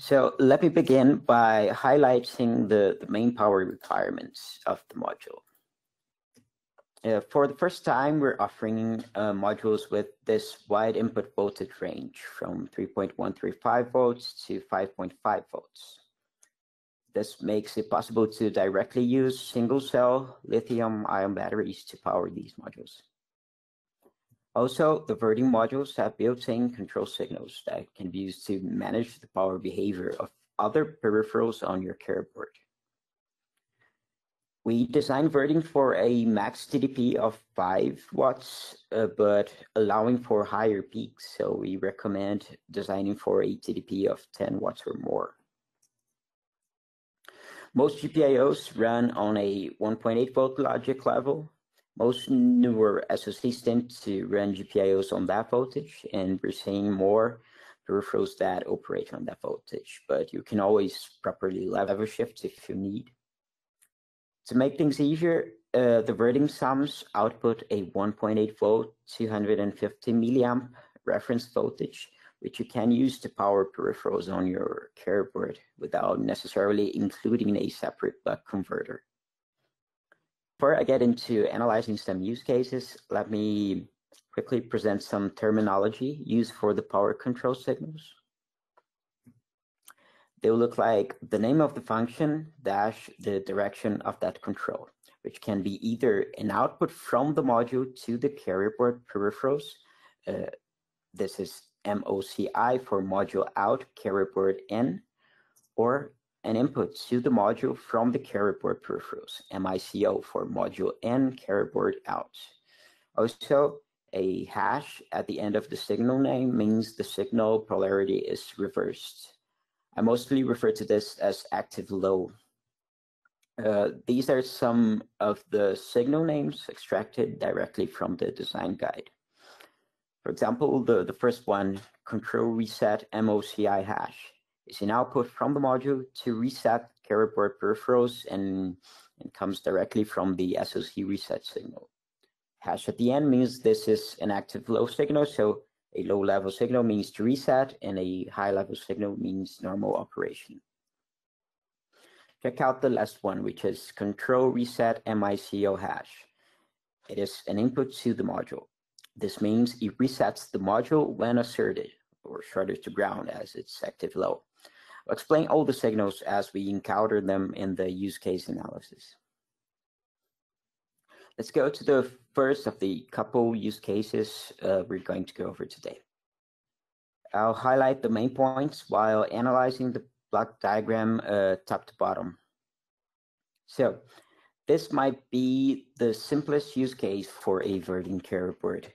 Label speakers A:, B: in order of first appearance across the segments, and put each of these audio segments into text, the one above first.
A: So let me begin by highlighting the, the main power requirements of the module. Uh, for the first time, we're offering uh, modules with this wide input voltage range from 3.135 volts to 5.5 volts. This makes it possible to directly use single cell lithium ion batteries to power these modules. Also, the Verdin modules have built-in control signals that can be used to manage the power behavior of other peripherals on your carrier board. We designed Verdin for a max TDP of 5 watts, uh, but allowing for higher peaks. So we recommend designing for a TDP of 10 watts or more. Most GPIOs run on a 1.8 volt logic level. Most newer SoCs tend to run GPIOs on that voltage, and we're seeing more peripherals that operate on that voltage, but you can always properly level shift if you need. To make things easier, uh, the Verdin SoMs output a 1.8 volt, 250 milliamp reference voltage, which you can use to power peripherals on your carrier board without necessarily including a separate buck converter. Before I get into analyzing some use cases, let me quickly present some terminology used for the power control signals they will look like the name of the function dash the direction of that control, which can be either an output from the module to the carrier board peripherals. Uh, this is MOCI for module out carrier board in, or an input to the module from the carrier board peripherals, MICO for module in carrier board out. Also, a hash at the end of the signal name means the signal polarity is reversed. I mostly refer to this as active low. Uh, these are some of the signal names extracted directly from the design guide. For example, the, the first one, control reset MOCI hash, is an output from the module to reset carrier board peripherals and, and comes directly from the SOC reset signal. Hash at the end means this is an active low signal, so a low level signal means to reset and a high level signal means normal operation. Check out the last one, which is control reset MICO hash. It is an input to the module. This means it resets the module when asserted or shorted to ground as it's active low. Explain all the signals as we encounter them in the use case analysis. Let's go to the first of the couple use cases uh, we're going to go over today. I'll highlight the main points while analyzing the block diagram uh, top to bottom. So this might be the simplest use case for a Verdin carrier board.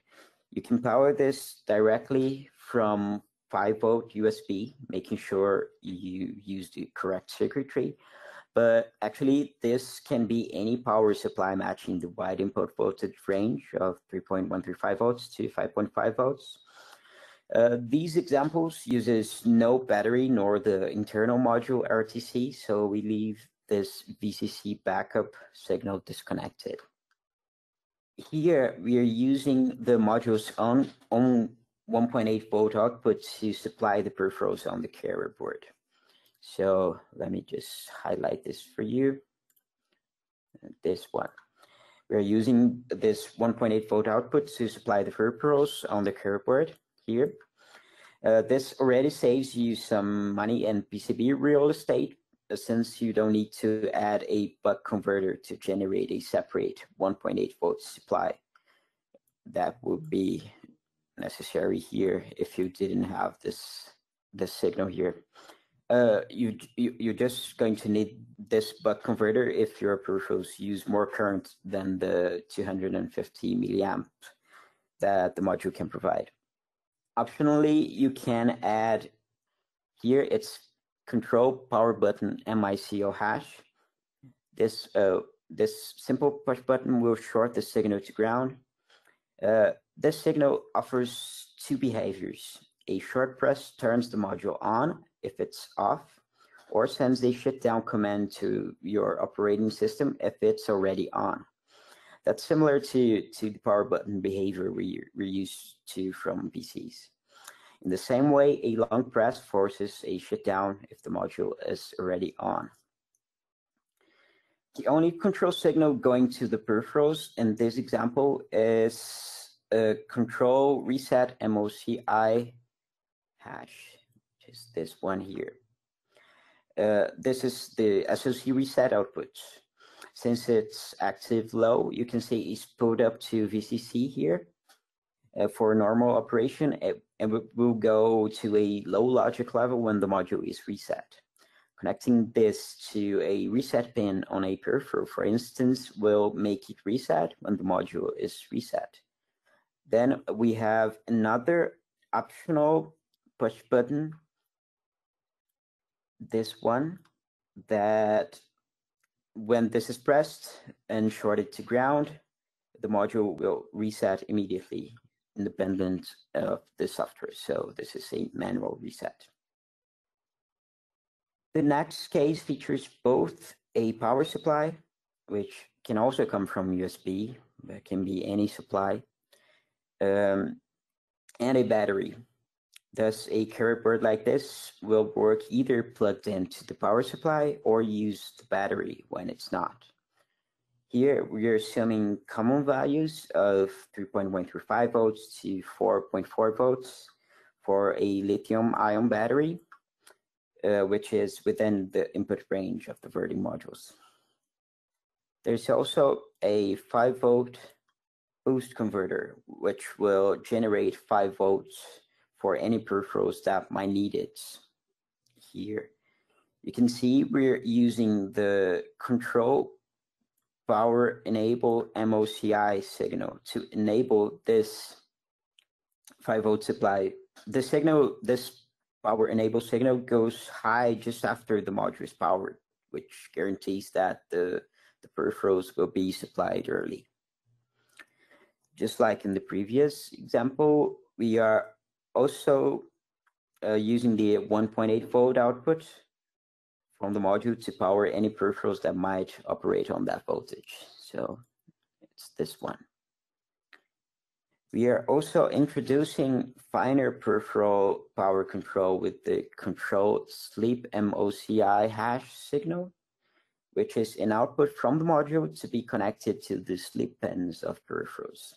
A: You can power this directly from 5 volt USB, making sure you use the correct circuitry, but actually this can be any power supply matching the wide input voltage range of 3.135 volts to 5.5 volts. Uh, these examples uses no battery nor the internal module RTC, so we leave this VCC backup signal disconnected. Here we are using the module's own, own 1.8 volt output to supply the peripherals on the carrier board. So let me just highlight this for you. This one. We're using this 1.8 volt output to supply the peripherals on the carrier board here. Uh, this already saves you some money in PCB real estate uh, since you don't need to add a buck converter to generate a separate 1.8 volt supply. That would be necessary here if you didn't have this, this signal here uh, you, you you're just going to need this buck converter if your peripherals use more current than the 250 milliamp that the module can provide. Optionally, you can add here it's control power button MICO hash. This uh, this simple push button will short the signal to ground. Uh, this signal offers two behaviors. A short press turns the module on if it's off, or sends a shutdown command to your operating system if it's already on. That's similar to, to the power button behavior we, we're used to from PCs. In the same way, a long press forces a shutdown if the module is already on. The only control signal going to the peripherals in this example is control reset MOCI hash, which is this one here. Uh, this is the SOC reset output. Since it's active low, you can see it's pulled up to VCC here uh, for normal operation, it, it will go to a low logic level when the module is reset. Connecting this to a reset pin on a peripheral, for instance, will make it reset when the module is reset. Then we have another optional push button, this one, that when this is pressed and shorted to ground, the module will reset immediately independent of the software. So this is a manual reset. The next case features both a power supply, which can also come from USB, but can be any supply, um, and a battery. Thus, a carrier board like this will work either plugged into the power supply or use the battery when it's not. Here we are assuming common values of 3.135 volts to 4.4 volts for a lithium ion battery, uh, which is within the input range of the Verdin modules. There's also a 5 volt boost converter, which will generate 5 volts for any peripherals that might need it. Here, you can see we're using the control power enable MOCI signal to enable this 5 volt supply. The signal, this power enable signal goes high just after the module is powered, which guarantees that the, the peripherals will be supplied early. Just like in the previous example, we are also uh, using the 1.8 volt output from the module to power any peripherals that might operate on that voltage. So it's this one. We are also introducing finer peripheral power control with the control sleep MOCI hash signal, which is an output from the module to be connected to the sleep pins of peripherals.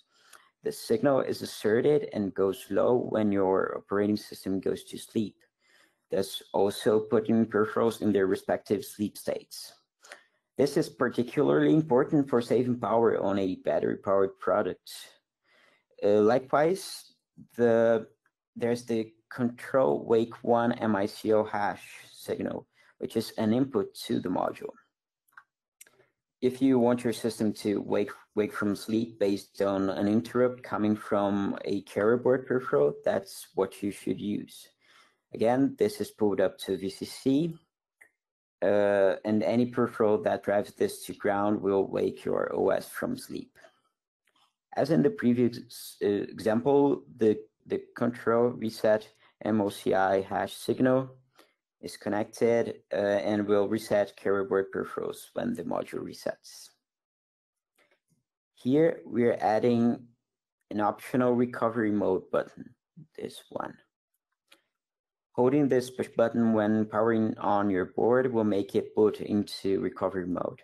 A: The signal is asserted and goes low when your operating system goes to sleep thus also putting peripherals in their respective sleep states. This is particularly important for saving power on a battery-powered product. Uh, likewise, the, there's the control wake 1 MICO hash signal, which is an input to the module. If you want your system to wake, wake from sleep based on an interrupt coming from a carrier board peripheral, that's what you should use. Again, this is pulled up to VCC, uh, and any peripheral that drives this to ground will wake your OS from sleep. As in the previous uh, example, the, the control reset MOCI hash signal is connected uh, and will reset carrier board peripherals when the module resets. Here, we're adding an optional recovery mode button, this one. Holding this push button when powering on your board will make it boot into recovery mode.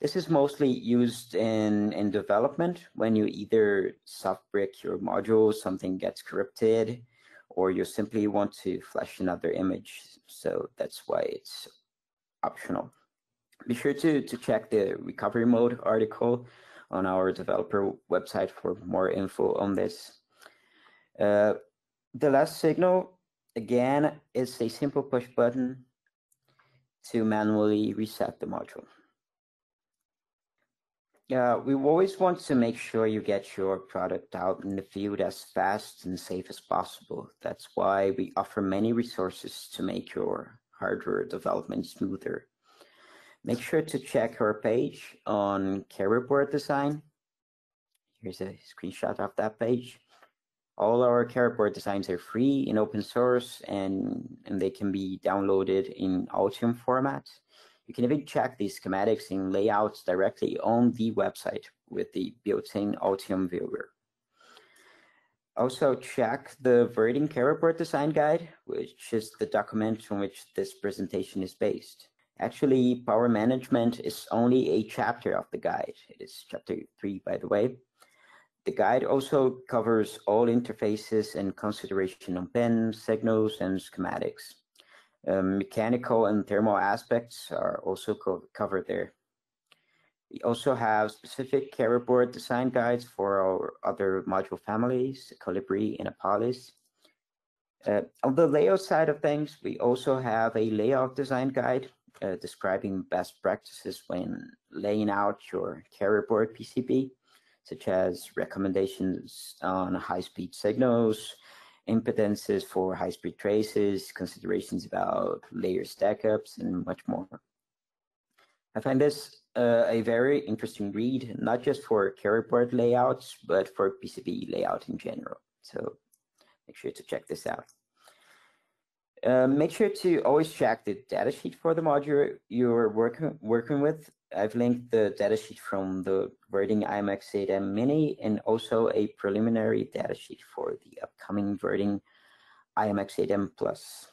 A: This is mostly used in, in development when you either soft brick your module, something gets corrupted, or you simply want to flash another image. So that's why it's optional. Be sure to, to check the recovery mode article on our developer website for more info on this. Uh, the last signal Again, is a simple push button to manually reset the module. Uh, we always want to make sure you get your product out in the field as fast and safe as possible. That's why we offer many resources to make your hardware development smoother. Make sure to check our page on carrier board design. Here's a screenshot of that page. All our carrier board designs are free in open source and, and they can be downloaded in Altium format. You can even check the schematics and layouts directly on the website with the built-in Altium viewer. Also check the Verdin Carrier Board Design Guide, which is the document on which this presentation is based. Actually, power management is only a chapter of the guide. It is chapter three, by the way. The guide also covers all interfaces and consideration on pins, signals, and schematics. Um, mechanical and thermal aspects are also co covered there. We also have specific carrier board design guides for our other module families, Colibri and Apalis. Uh, on the layout side of things, we also have a layout design guide uh, describing best practices when laying out your carrier board PCB, such as recommendations on high-speed signals, impedances for high-speed traces, considerations about layer stackups, and much more. I find this uh, a very interesting read, not just for carrier board layouts, but for PCB layout in general. So make sure to check this out. Uh, make sure to always check the datasheet for the module you're working working with. I've linked the datasheet from the Verdin IMX8M Mini and also a preliminary datasheet for the upcoming Verdin IMX8M Plus.